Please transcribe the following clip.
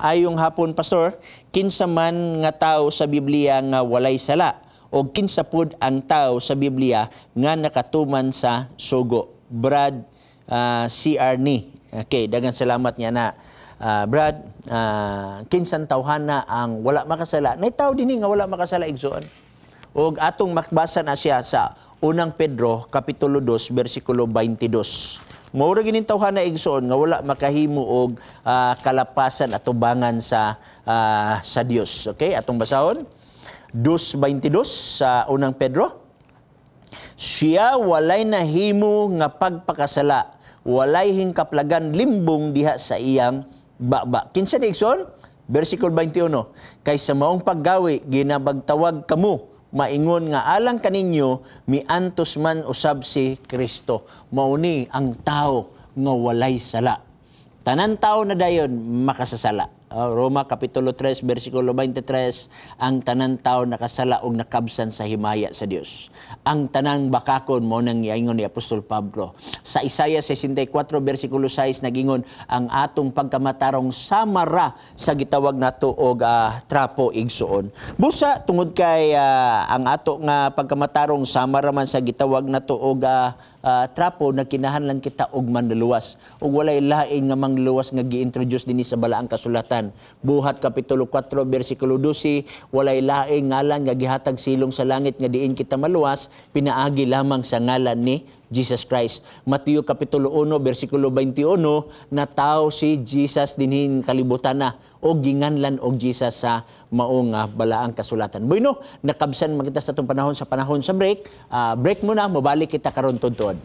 ayong hapon pastor, kinsa man nga tao sa Biblia nga walay sala o kinsa pud ang tao sa Biblia nga nakatuman sa sugo. Brad ah, CR ni. Okay, dagang salamat niya na. Ah, Brad, ah, kinsan tawhana ang wala makasala. Nay tao dinhi nga wala makasala igsoon. Og atong makbasa na siya sa unang Pedro kapitulo 2 bersikulo 22. Maura gining tawhana igsoon nga wala makahimo og ah, kalapasan at tubangan sa ah, sa Dios. Okay, atong basahon. 2:22 sa unang Pedro. Siya walay nahimo nga pagpakasala, walay hingkaplagan limbong diha sa iyang baba. Kinsa ni igsoon? Versikulo 21. Kay sa maong paggawi ginabagtawag kamo maingon nga alang kaninyo miantos man usab si Kristo. Mauni ang tao nga walay sala. Tanan tao na dayon makasasala. Uh, Roma Kapitulo 3, versikulo 23, ang tanan tao nakasala og nakabsan sa himaya sa Dios. Ang tanang bakakon mo nang iingon ni Apostol Pablo. Sa Isaiah 64, versikulo 6, nagingon, ang atong pagkamatarong samara sa gitawag nato og ah, trapo igsuon. Busa, tungod kay ah, ang ato nga pagkamatarong samara man sa gitawag nato og ah, ah, trapo na kinahanglan kita og manluluwas ug walay lain nga mangluwas nga gi-introduce dinhi sa balaang kasulatan. Buhat kapitulo 4 bersikulo 12 walay lain ngalan nga gihatag silong sa langit nga diin kita maluwas pinaagi lamang sa ngalan ni Jesus Christ. Mateo Kapitulo 1, versikulo 21, na tao si Jesus dinhin kalibutan na o ginganlan og Jesus sa maong ah, balaang kasulatan. Bueno, nakabsan makita sa itong panahon sa panahon sa break. Ah, break muna, mabalik kita karon tuntun.